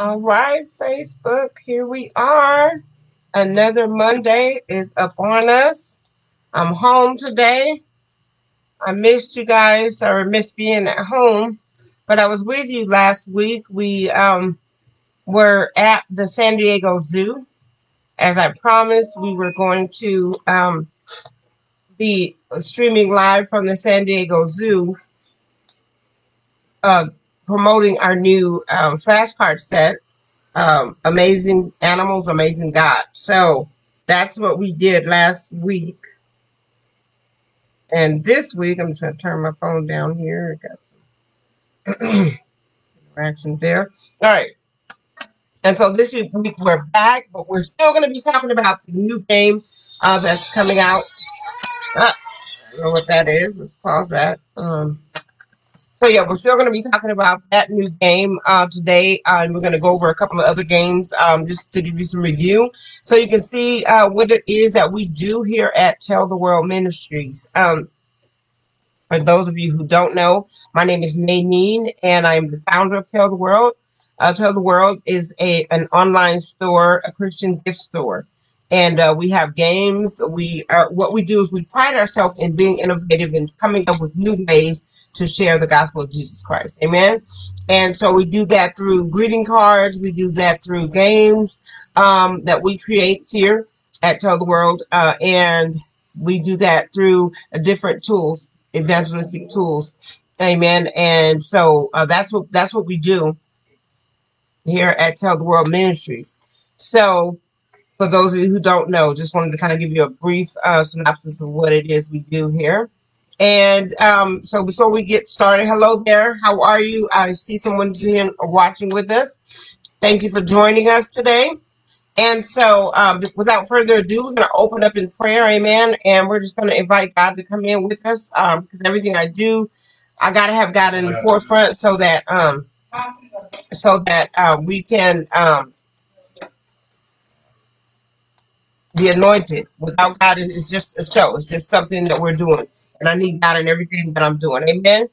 All right, Facebook, here we are. Another Monday is upon us. I'm home today. I missed you guys or missed being at home, but I was with you last week. We um, were at the San Diego Zoo. As I promised, we were going to um, be streaming live from the San Diego Zoo, uh, promoting our new um, flashcard set um, amazing animals, amazing God. So that's what we did last week. And this week, I'm just going to turn my phone down here. I got interactions there. All right. And so this week we're back, but we're still going to be talking about the new game uh, that's coming out. Ah, I don't know what that is. Let's pause that. Um, so yeah, we're still going to be talking about that new game uh, today, uh, and we're going to go over a couple of other games um, just to give you some review, so you can see uh, what it is that we do here at Tell the World Ministries. Um, for those of you who don't know, my name is Naniene, and I'm the founder of Tell the World. Uh, Tell the World is a an online store, a Christian gift store and uh, we have games. We are what we do is we pride ourselves in being innovative and coming up with new ways to share the gospel of Jesus Christ. Amen. And so we do that through greeting cards. We do that through games um, that we create here at Tell the World, uh, and we do that through uh, different tools, evangelistic tools. Amen. And so uh, that's what that's what we do here at Tell the World Ministries. So for those of you who don't know, just wanted to kind of give you a brief uh, synopsis of what it is we do here. And um, so before we get started, hello there. How are you? I see someone here watching with us. Thank you for joining us today. And so um, without further ado, we're going to open up in prayer. Amen. And we're just going to invite God to come in with us um, because everything I do, I got to have God in the forefront so that um, so that uh, we can um, be anointed. Without God, it's just a show. It's just something that we're doing. And I need God in everything that I'm doing. Amen.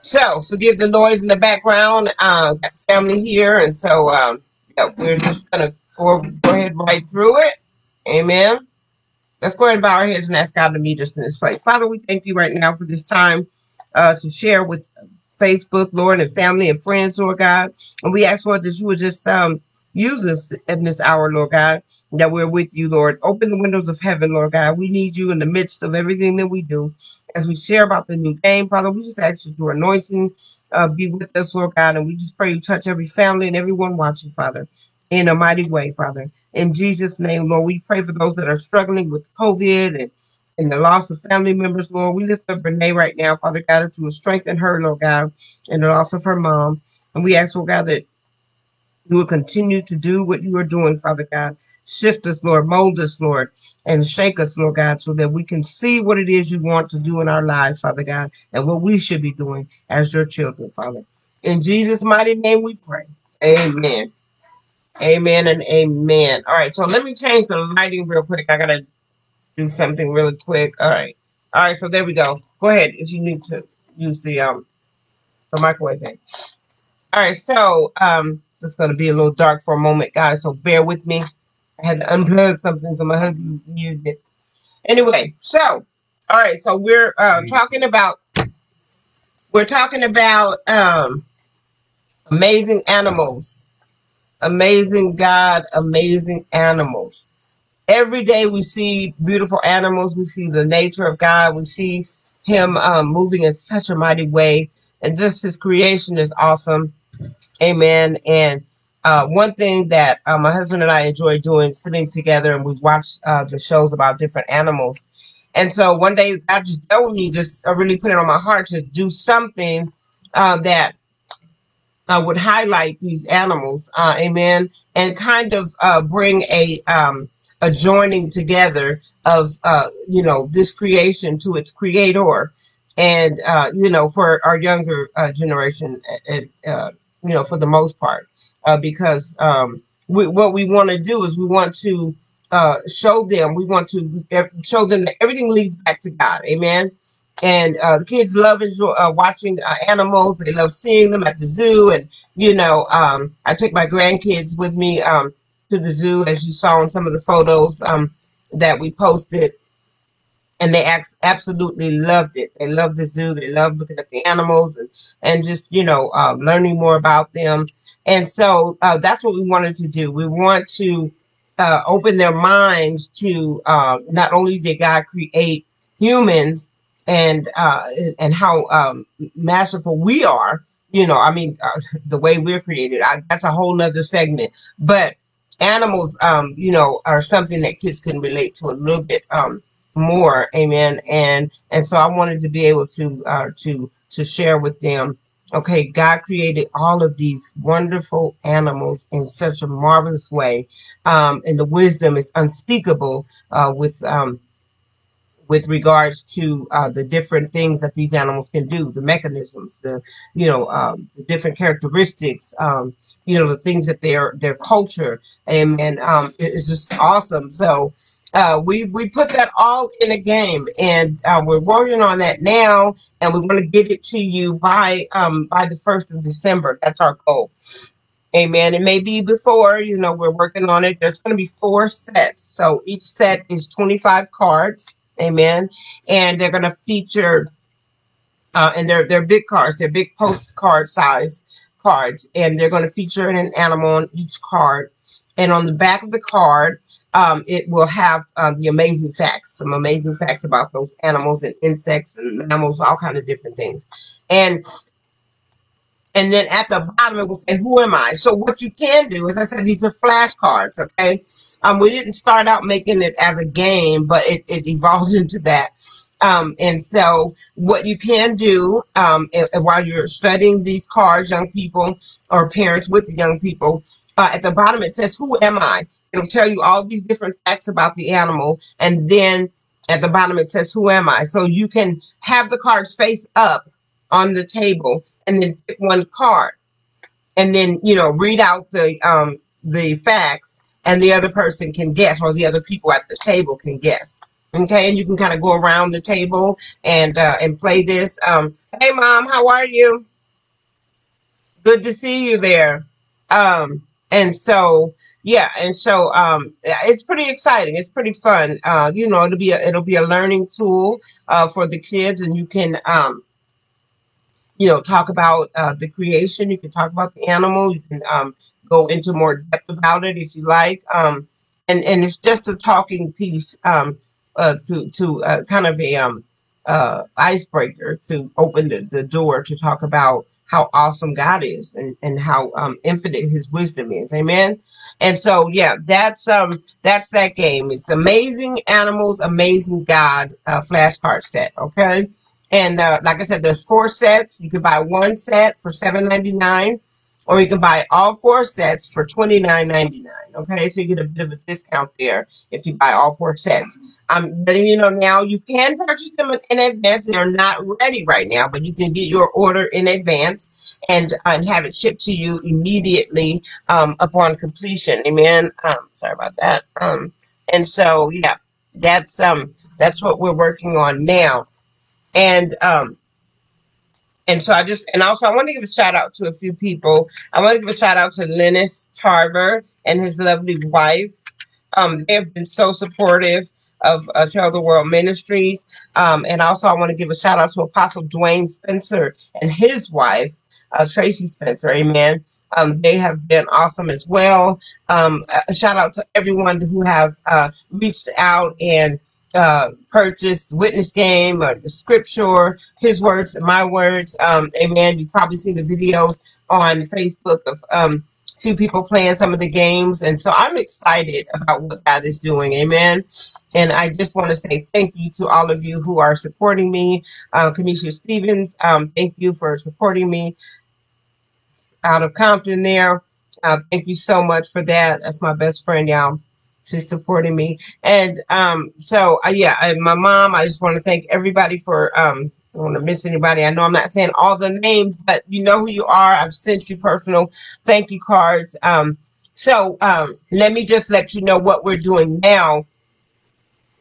So forgive the noise in the background. Uh, got family here, and so um, yeah, we're just gonna go, go ahead right through it. Amen. Let's go ahead and bow our heads and ask God to meet us in this place. Father, we thank you right now for this time uh, to share with Facebook, Lord, and family and friends, Lord God. And we ask, Lord, that you would just um, Use us in this hour, Lord God, that we're with you, Lord. Open the windows of heaven, Lord God. We need you in the midst of everything that we do. As we share about the new game, Father, we just ask you to anointing uh, be with us, Lord God. And we just pray you touch every family and everyone watching, Father, in a mighty way, Father. In Jesus' name, Lord, we pray for those that are struggling with COVID and and the loss of family members, Lord. We lift up Renee right now, Father God, that you will strengthen her, Lord God, and the loss of her mom. And we ask, Lord God, that you will continue to do what you are doing, Father God. Shift us, Lord, mold us, Lord, and shake us, Lord God, so that we can see what it is you want to do in our lives, Father God, and what we should be doing as your children, Father. In Jesus' mighty name we pray. Amen. Amen and amen. All right, so let me change the lighting real quick. I gotta do something really quick. All right. All right, so there we go. Go ahead if you need to use the um the microwave thing. All right, so um it's going to be a little dark for a moment, guys, so bear with me. I had to unplug something so my husband used it. Anyway, so, all right, so we're uh, talking about, we're talking about um, amazing animals. Amazing God, amazing animals. Every day we see beautiful animals. We see the nature of God. We see him um, moving in such a mighty way. And just his creation is awesome. Amen. And uh, one thing that uh, my husband and I enjoy doing, sitting together, and we watch uh, the shows about different animals. And so one day, God just told me, just uh, really put it on my heart to do something uh, that uh, would highlight these animals, amen, and kind of bring a um, a joining together of you know this creation to its creator, and you know for our younger generation, you know, for the most part, uh, because um, we, what we want to do is we want to uh, show them, we want to show them that everything leads back to God. Amen. and uh, the kids love enjoy uh, watching uh, animals. They love seeing them at the zoo, and you know, um, I took my grandkids with me um, to the zoo, as you saw in some of the photos um, that we posted and they absolutely loved it. They loved the zoo. They loved looking at the animals and and just you know uh, learning more about them. And so uh, that's what we wanted to do. We want to uh, open their minds to uh, not only did God create humans and uh, and how um, masterful we are. You know, I mean, uh, the way we're created. I, that's a whole nother segment. But animals, um, you know, are something that kids can relate to a little bit. Um, more amen. And and so i wanted to be able to uh to to share with them okay god created all of these wonderful animals in such a marvelous way um and the wisdom is unspeakable uh with um with regards to uh, the different things that these animals can do, the mechanisms, the you know um, the different characteristics, um, you know the things that their their culture, and and um, it's just awesome. So uh, we we put that all in a game, and uh, we're working on that now, and we want to get it to you by um by the first of December. That's our goal. Amen. It may be before, you know, we're working on it. There's going to be four sets. So each set is 25 cards. Amen. And they're going to feature, uh, and they're, they're big cards. They're big postcard size cards. And they're going to feature an animal on each card. And on the back of the card, um, it will have uh, the amazing facts, some amazing facts about those animals and insects and mammals, all kind of different things. And and then at the bottom it will say, who am I? So what you can do, as I said, these are flashcards, okay? Um, we didn't start out making it as a game, but it, it evolved into that. Um, and so what you can do um, while you're studying these cards, young people or parents with the young people, uh, at the bottom it says, who am I? It'll tell you all these different facts about the animal. And then at the bottom it says, who am I? So you can have the cards face up on the table and then pick one card. And then you know read out the um the facts and the other person can guess or the other people at the table can guess. Okay and you can kind of go around the table and uh and play this. Um hey mom how are you? Good to see you there. Um and so yeah and so um it's pretty exciting. It's pretty fun. Uh you know it'll be a it'll be a learning tool uh for the kids and you can um you know, talk about uh, the creation. You can talk about the animal. You can um, go into more depth about it if you like. Um, and and it's just a talking piece um, uh, to to uh, kind of a um, uh, icebreaker to open the, the door to talk about how awesome God is and, and how um, infinite his wisdom is. Amen. And so, yeah, that's um that's that game. It's amazing animals, amazing God uh, flashcard set. Okay. And uh, like I said, there's four sets. You can buy one set for $7.99 or you can buy all four sets for $29.99. Okay, so you get a bit of a discount there if you buy all four sets. I'm letting you know now you can purchase them in advance. They're not ready right now, but you can get your order in advance and, uh, and have it shipped to you immediately um, upon completion. Amen. Um, sorry about that. Um, and so yeah, that's um that's what we're working on now. And um and so I just and also I want to give a shout out to a few people. I want to give a shout out to Linus Tarver and his lovely wife. Um, they have been so supportive of uh, Tell the World Ministries. Um, and also I want to give a shout out to Apostle Dwayne Spencer and his wife, uh, Tracy Spencer. Amen. Um, they have been awesome as well. Um, a shout out to everyone who have uh, reached out and uh, purchased Witness Game or the Scripture, His Words My Words. Um, amen. You probably seen the videos on Facebook of um, two people playing some of the games. And so I'm excited about what God is doing. Amen. And I just want to say thank you to all of you who are supporting me. Uh, Kamisha Stevens, um, thank you for supporting me out of Compton there. Uh, thank you so much for that. That's my best friend, y'all to supporting me. And um, so, uh, yeah, I, my mom, I just want to thank everybody for, um, I don't want to miss anybody. I know I'm not saying all the names, but you know who you are. I've sent you personal thank you cards. Um, so um, let me just let you know what we're doing now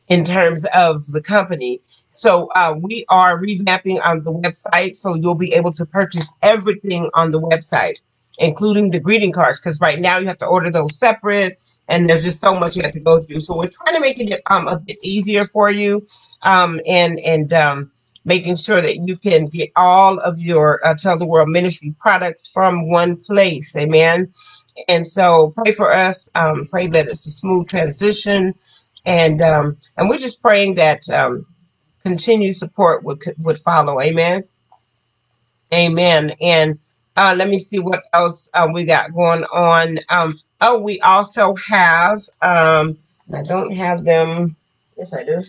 in terms of the company. So uh, we are revamping on the website, so you'll be able to purchase everything on the website, including the greeting cards. Because right now you have to order those separate, and there's just so much you have to go through. So we're trying to make it um, a bit easier for you, um, and and um, making sure that you can get all of your uh, Tell the World Ministry products from one place. Amen. And so pray for us. Um, pray that it's a smooth transition and um, and we're just praying that um, continued support would would follow. Amen. Amen. And uh, let me see what else uh, we got going on. Um, oh, we also have. Um, I don't have them. Yes, I do.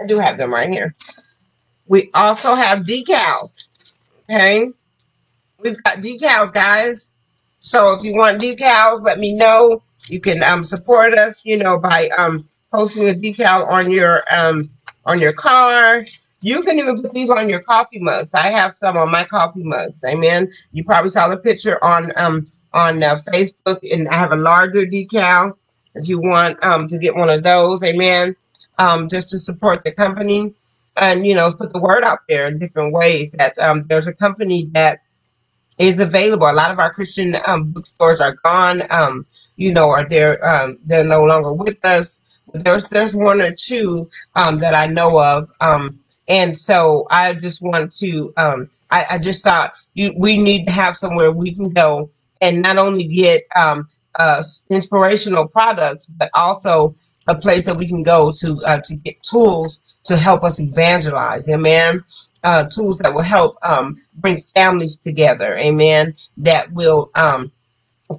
I do have them right here. We also have decals. Okay, we've got decals, guys. So if you want decals, let me know. You can um, support us, you know, by um, posting a decal on your um on your car. You can even put these on your coffee mugs. I have some on my coffee mugs. Amen. You probably saw the picture on um on uh, Facebook, and I have a larger decal. If you want um to get one of those, amen. Um, just to support the company, and you know, put the word out there in different ways that um there's a company that is available. A lot of our Christian um, bookstores are gone. Um, you know, are they're um, they're no longer with us there's there's one or two um, that I know of, um, and so I just want to. Um, I, I just thought you we need to have somewhere we can go and not only get um, uh, inspirational products, but also a place that we can go to uh, to get tools to help us evangelize. Amen. Uh, tools that will help um, bring families together. Amen. That will um,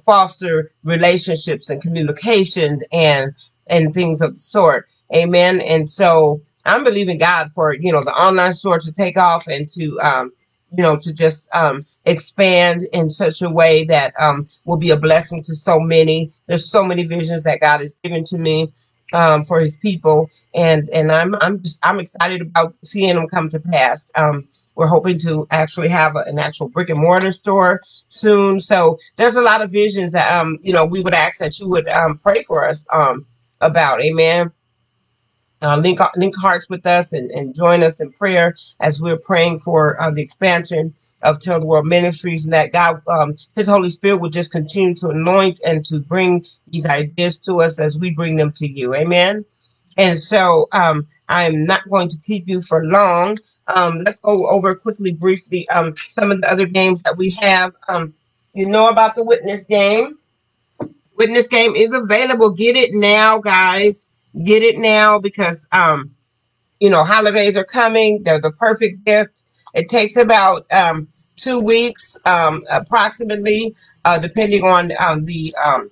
foster relationships and communication and and things of the sort. Amen. And so I'm believing God for, you know, the online store to take off and to, um, you know, to just um, expand in such a way that um, will be a blessing to so many. There's so many visions that God has given to me um, for His people, and and I'm I'm just I'm excited about seeing them come to pass. Um, we're hoping to actually have a, an actual brick and mortar store soon. So there's a lot of visions that um you know we would ask that you would um, pray for us um about. Amen. Uh, link link hearts with us and, and join us in prayer as we're praying for uh, the expansion of Tell the World Ministries and that God, um, His Holy Spirit will just continue to anoint and to bring these ideas to us as we bring them to you. Amen. And so um, I'm not going to keep you for long. Um, let's go over quickly, briefly, um, some of the other games that we have. Um, you know about the witness game. Witness game is available. Get it now, guys. Get it now because um, you know, holidays are coming. They're the perfect gift. It takes about um two weeks, um, approximately, uh, depending on um, the um,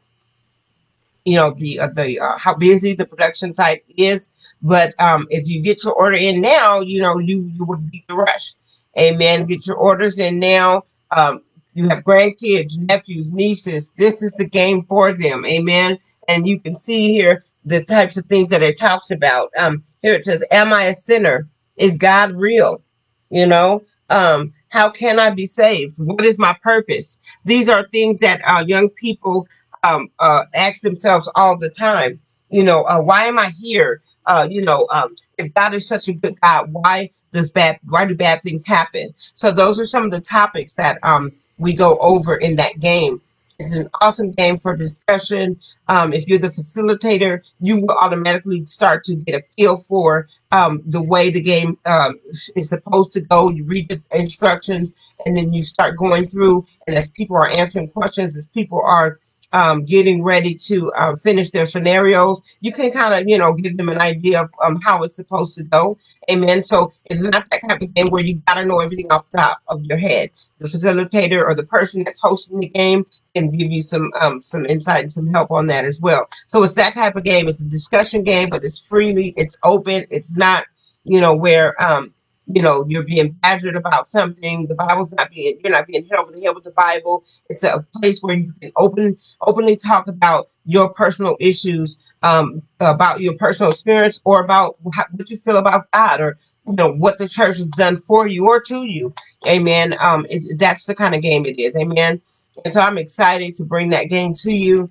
you know, the uh, the uh, how busy the production site is. But um, if you get your order in now, you know, you you would beat the rush. Amen. Get your orders in now. Um, you have grandkids, nephews, nieces. This is the game for them. Amen. And you can see here the types of things that it talks about. Um, here it says, Am I a sinner? Is God real? You know, um, how can I be saved? What is my purpose? These are things that uh, young people um, uh, ask themselves all the time. You know, uh, why am I here? Uh, you know, um, if God is such a good God, why does bad why do bad things happen? So those are some of the topics that um, we go over in that game. It's an awesome game for discussion. Um, if you're the facilitator, you will automatically start to get a feel for um, the way the game um, is supposed to go. You read the instructions and then you start going through. And as people are answering questions, as people are um, getting ready to uh, finish their scenarios, you can kind of, you know, give them an idea of um, how it's supposed to go. Amen. So it's not that type of game where you got to know everything off the top of your head. The facilitator or the person that's hosting the game can give you some um, some insight and some help on that as well. So it's that type of game. It's a discussion game, but it's freely, it's open. It's not, you know, where um, you know you're being badgered about something the bible's not being you're not being hit over the head with the bible. It's a place where you can open openly talk about your personal issues um, about your personal experience or about how, what you feel about god or you know what the church has done for you or to you. Amen. Um that's the kind of game it is. Amen. And so i'm excited to bring that game to you.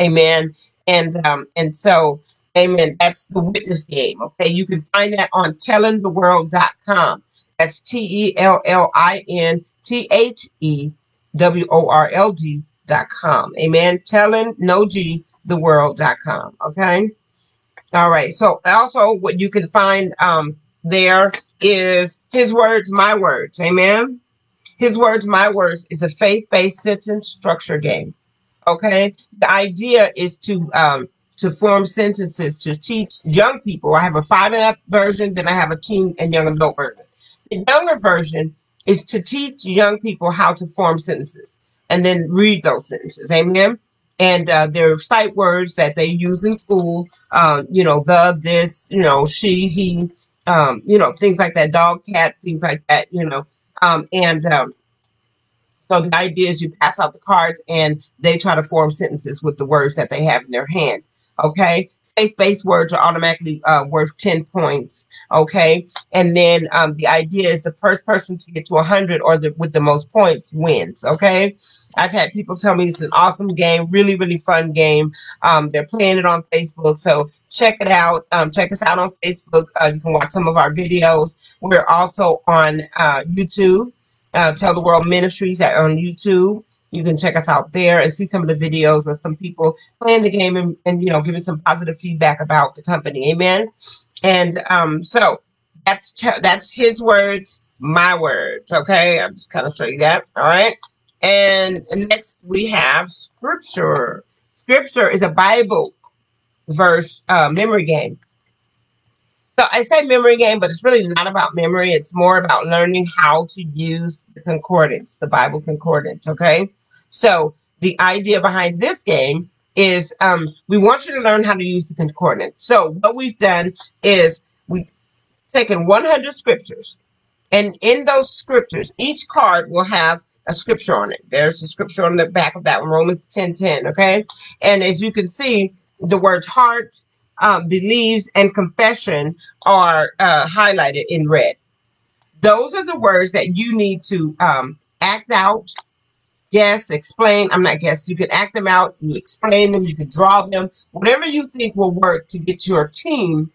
Amen. And um and so Amen. That's the witness game. Okay. You can find that on tellintheworld.com. That's T E L L I N T H E W O R L D.com. Amen. Telling no G the world.com. Okay. All right. So also what you can find um there is his words, my words. Amen. His words, my words is a faith-based sentence structure game. Okay. The idea is to um to form sentences to teach young people. I have a five and up version, then I have a teen and young adult version. The younger version is to teach young people how to form sentences and then read those sentences. Amen. And uh, there are sight words that they use in school, uh, you know, the, this, you know, she, he, um, you know, things like that, dog, cat, things like that, you know. Um, and um, so the idea is you pass out the cards and they try to form sentences with the words that they have in their hand. Okay, faith-based words are automatically uh, worth 10 points. Okay, and then um, the idea is the first person to get to 100 or the with the most points wins. Okay, I've had people tell me it's an awesome game, really, really fun game. Um, they're playing it on Facebook, so check it out. Um, check us out on Facebook. Uh, you can watch some of our videos. We're also on uh, YouTube. Uh, Tell the World Ministries on YouTube. You can check us out there and see some of the videos of some people playing the game and, and you know giving some positive feedback about the company. Amen. And um, so that's that's his words, my words. Okay, I'm just kind of show you that. All right. And next we have scripture. Scripture is a Bible verse uh, memory game. So I say memory game, but it's really not about memory. It's more about learning how to use the concordance, the Bible concordance. Okay. So the idea behind this game is um, we want you to learn how to use the concordance. So what we've done is we've taken 100 scriptures, and in those scriptures, each card will have a scripture on it. There's a scripture on the back of that one, Romans 10 10. Okay. And as you can see, the words heart, um, believes, and confession are uh, highlighted in red. Those are the words that you need to um, act out guess, explain. I'm not guess. You can act them out. You explain them. You can draw them. Whatever you think will work to get your team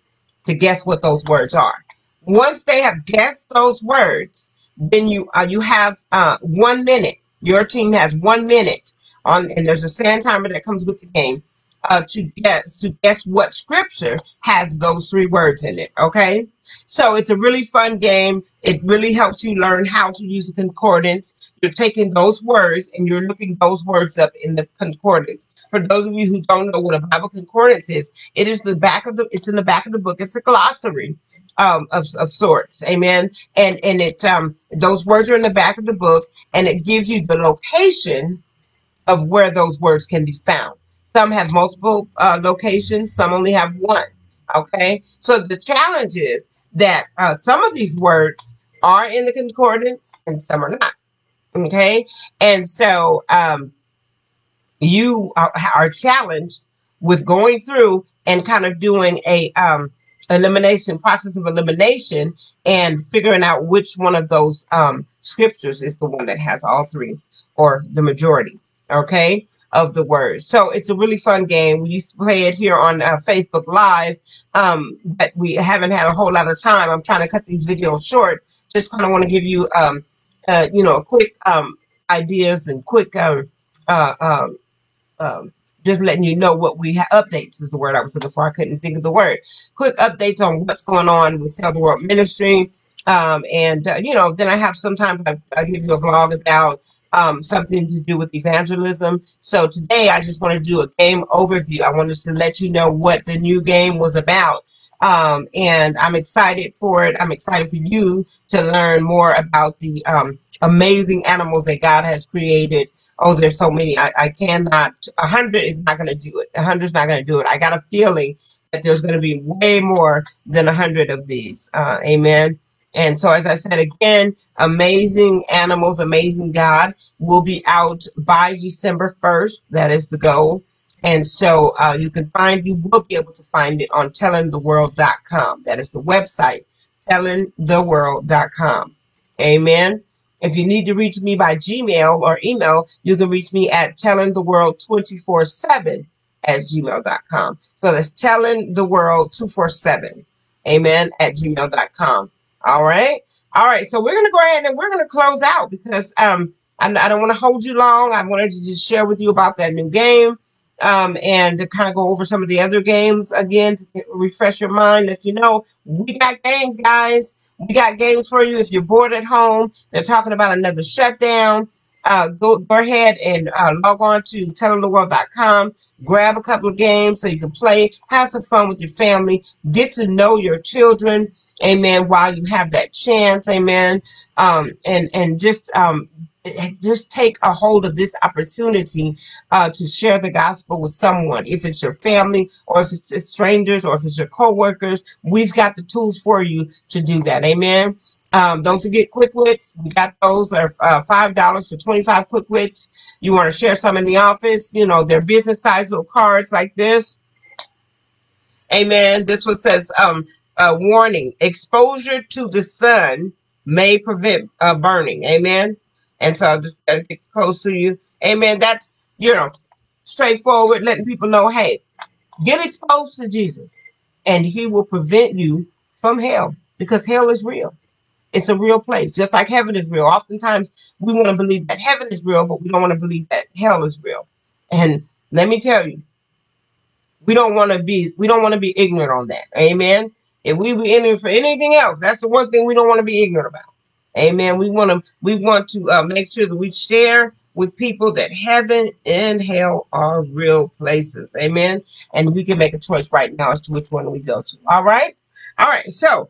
to guess what those words are. Once they have guessed those words, then you uh, you have uh, one minute. Your team has one minute on, and there's a sand timer that comes with the game uh, to guess to guess what scripture has those three words in it. Okay, so it's a really fun game. It really helps you learn how to use the concordance. You're taking those words and you're looking those words up in the concordance. For those of you who don't know what a Bible concordance is, it is the back of the it's in the back of the book. It's a glossary um, of, of sorts. Amen. And and it um those words are in the back of the book and it gives you the location of where those words can be found. Some have multiple uh, locations, some only have one. Okay. So the challenge is that uh, some of these words are in the concordance and some are not. Okay. And so um, you are, are challenged with going through and kind of doing a um, elimination process of elimination and figuring out which one of those um, scriptures is the one that has all three or the majority. Okay of the words. So it's a really fun game. We used to play it here on uh, Facebook Live, um, but we haven't had a whole lot of time. I'm trying to cut these videos short. Just kind of want to give you, um, uh, you know, quick um, ideas and quick, um, uh, um, um, just letting you know what we have. Updates is the word I was looking for. I couldn't think of the word. Quick updates on what's going on with Tell the World Ministry. Um, and, uh, you know, then I have sometimes I, I give you a vlog about um, something to do with evangelism. So today I just want to do a game overview. I wanted to let you know what the new game was about. Um, and I'm excited for it. I'm excited for you to learn more about the um, amazing animals that God has created. Oh, there's so many. I, I cannot, a hundred is not going to do it. A hundred is not going to do it. I got a feeling that there's going to be way more than a hundred of these. Uh, amen. And so, as I said again, Amazing Animals, Amazing God will be out by December 1st. That is the goal. And so uh, you can find, you will be able to find it on tellintheworld.com. That is the website, tellintheworld.com. Amen. If you need to reach me by Gmail or email, you can reach me at tellingtheworld247 at gmail.com. So that's telling the world 247, amen, at gmail.com. All right. All right. So we're going to go ahead and we're going to close out because um, I, I don't want to hold you long. I wanted to just share with you about that new game um, and to kind of go over some of the other games again to refresh your mind that you know we got games, guys. We got games for you if you're bored at home. They're talking about another shutdown. Uh, go, go ahead and uh, log on to tellintheworld.com. Grab a couple of games so you can play, have some fun with your family, get to know your children, amen, while you have that chance, amen. Um, and, and just um, just take a hold of this opportunity uh, to share the gospel with someone. If it's your family, or if it's strangers, or if it's your coworkers, we've got the tools for you to do that. Amen. Um, don't forget quick wits. We got those are uh, five dollars for twenty five quick wits. You want to share some in the office? You know, they're business size little cards like this. Amen. This one says, um, uh, warning: exposure to the sun may prevent uh, burning. Amen. And so I just gotta get close to you. Amen. That's you know, straightforward, letting people know, hey, get exposed to Jesus, and he will prevent you from hell because hell is real. It's a real place, just like heaven is real. Oftentimes we want to believe that heaven is real, but we don't want to believe that hell is real. And let me tell you, we don't want to be we don't want to be ignorant on that. Amen. If we be ignorant for anything else, that's the one thing we don't want to be ignorant about. Amen. We want to we want to uh, make sure that we share with people that heaven and hell are real places. Amen. And we can make a choice right now as to which one we go to. All right. All right. So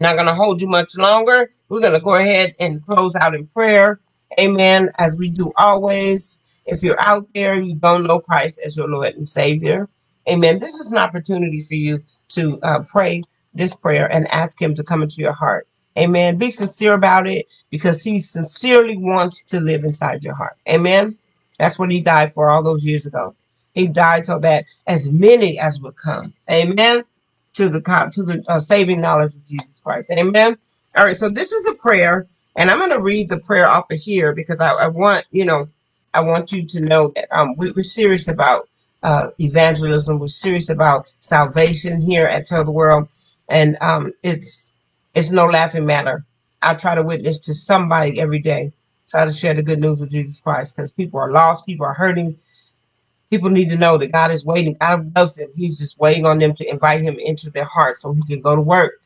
not going to hold you much longer. We're going to go ahead and close out in prayer. Amen. As we do always. If you're out there, you don't know Christ as your Lord and Savior. Amen. This is an opportunity for you to uh, pray this prayer and ask Him to come into your heart. Amen. Be sincere about it because he sincerely wants to live inside your heart. Amen. That's what he died for all those years ago. He died so that as many as would come. Amen. To the to the uh, saving knowledge of Jesus Christ. Amen. All right. So this is a prayer, and I'm going to read the prayer off of here because I, I want you know I want you to know that um, we, are serious about uh, evangelism. We're serious about salvation here at Tell the World, and um, it's it's no laughing matter. I try to witness to somebody every day, try to share the good news of Jesus Christ because people are lost, people are hurting. People need to know that God is waiting. God loves them. He's just waiting on them to invite him into their heart so he can go to work.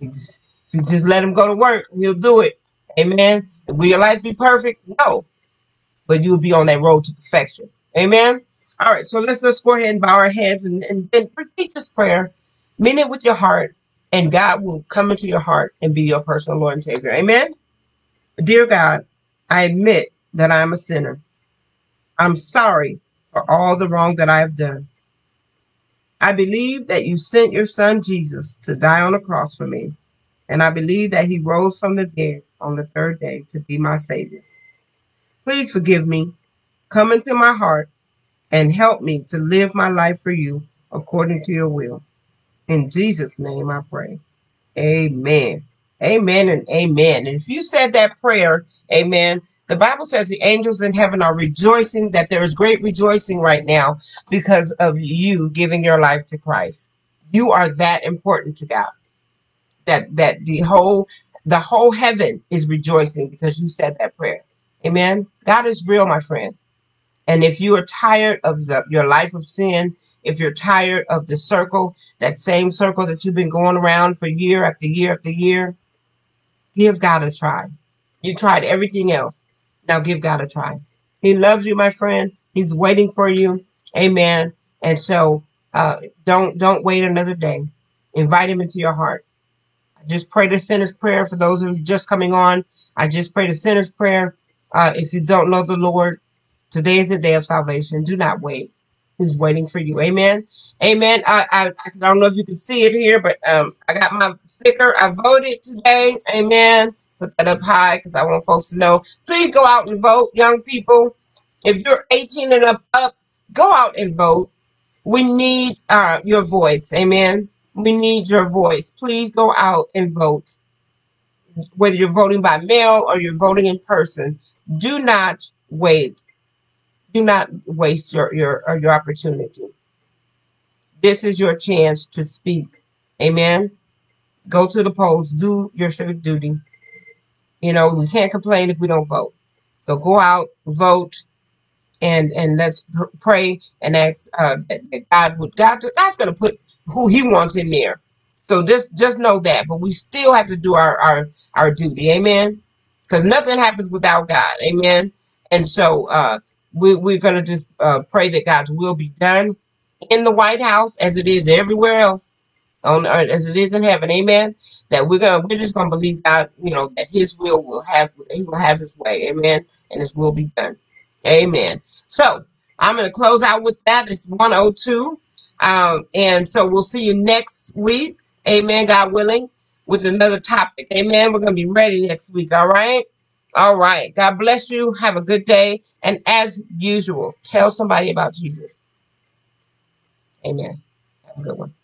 Just, if you just let him go to work, he'll do it. Amen. Will your life be perfect? No. But you'll be on that road to perfection. Amen. All right. So let's let's go ahead and bow our heads and, and then repeat this prayer. Mean it with your heart and God will come into your heart and be your personal Lord and Savior. Amen. Dear God, I admit that I am a sinner. I'm sorry for all the wrong that I have done. I believe that you sent your son Jesus to die on the cross for me, and I believe that he rose from the dead on the third day to be my Savior. Please forgive me, come into my heart, and help me to live my life for you according to your will. In Jesus' name I pray. Amen. Amen and amen. And if you said that prayer, amen, the Bible says the angels in heaven are rejoicing that there is great rejoicing right now because of you giving your life to Christ. You are that important to God. That that the whole the whole heaven is rejoicing because you said that prayer. Amen. God is real, my friend. And if you are tired of the, your life of sin, if you're tired of the circle, that same circle that you've been going around for year after year after year, give God a try. You tried everything else. Now give God a try. He loves you, my friend. He's waiting for you. Amen. And so uh, don't don't wait another day. Invite him into your heart. I just pray the sinner's prayer for those who are just coming on. I just pray the sinner's prayer. Uh, if you don't know the Lord, today is the day of salvation. Do not wait is waiting for you. Amen. Amen. I, I, I don't know if you can see it here, but um, I got my sticker. I voted today. Amen. Put that up high because I want folks to know. Please go out and vote, young people. If you're 18 and up, up go out and vote. We need uh, your voice. Amen. We need your voice. Please go out and vote. Whether you're voting by mail or you're voting in person, do not wait do not waste your your your opportunity. this is your chance to speak. Amen. Go to the polls, do your civic duty. You know, we can't complain if we don't vote. So go out, vote, and and let's pray and ask uh, God would God God's going to put who He wants in there. So just just know that. But we still have to do our our our duty. Amen. Because nothing happens without God. Amen. And so uh, we, we're going to just uh, pray that God's will be done in the White House as it is everywhere else on earth as it is in heaven. Amen. That we're gonna we're just gonna believe God, you know, that his will will have he will have his way. Amen. And his will be done. Amen. So I'm gonna close out with that. It's 102. Um, and so we'll see you next week. Amen. God willing, with another topic. Amen. We're gonna be ready next week. All right. All right. God bless you. Have a good day. And as usual, tell somebody about Jesus. Amen. Have a good one.